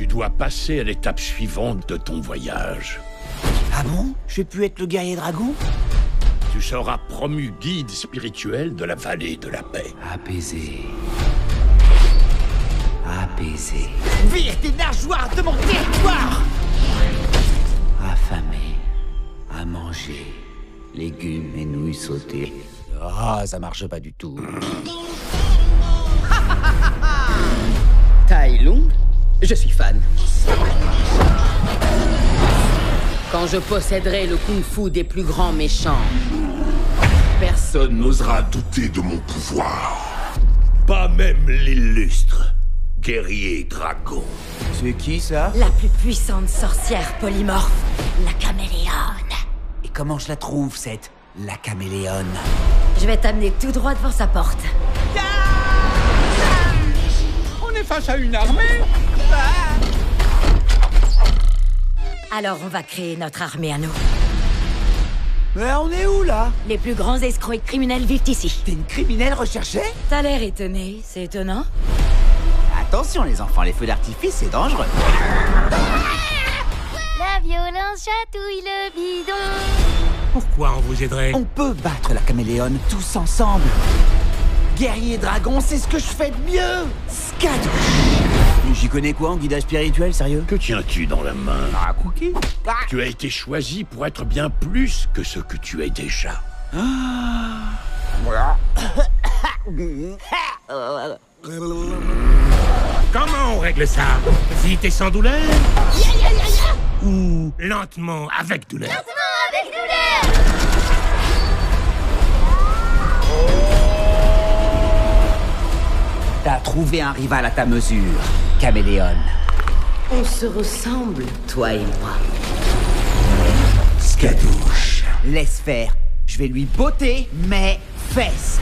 Tu dois passer à l'étape suivante de ton voyage. Ah bon? Je vais plus être le guerrier dragon? Tu seras promu guide spirituel de la vallée de la paix. Apaisé. Apaisé. Vire tes nageoires de mon territoire Affamé. À manger. Légumes et nouilles sautées. Ah, ça marche pas du tout. Je suis fan. Quand je posséderai le kung-fu des plus grands méchants, personne n'osera douter de mon pouvoir. Pas même l'illustre guerrier dragon. C'est qui ça? La plus puissante sorcière polymorphe, la caméléone. Et comment je la trouve, cette la caméléone? Je vais t'amener tout droit devant sa porte. Est face à une armée Alors on va créer notre armée à nous. Mais on est où là? Les plus grands escrocs et criminels vivent ici. T'es une criminelle recherchée? T'as l'air étonné, c'est étonnant Attention les enfants, les feux d'artifice c'est dangereux. La violence chatouille le bidon. Pourquoi on vous aiderait? On peut battre la caméléone tous ensemble. Guerrier dragon, c'est ce que je fais de mieux. Skadouche J'y connais quoi en guidage spirituel, sérieux? Que tiens-tu dans la main? Un cookie. Tu as été choisi pour être bien plus que ce que tu es déjà. Comment on règle ça? Vite et sans douleur? Ou lentement avec douleur? T'as trouvé un rival à ta mesure, caméléone. on se ressemble, toi et moi. Skadouche Laisse faire, je vais lui botter mes fesses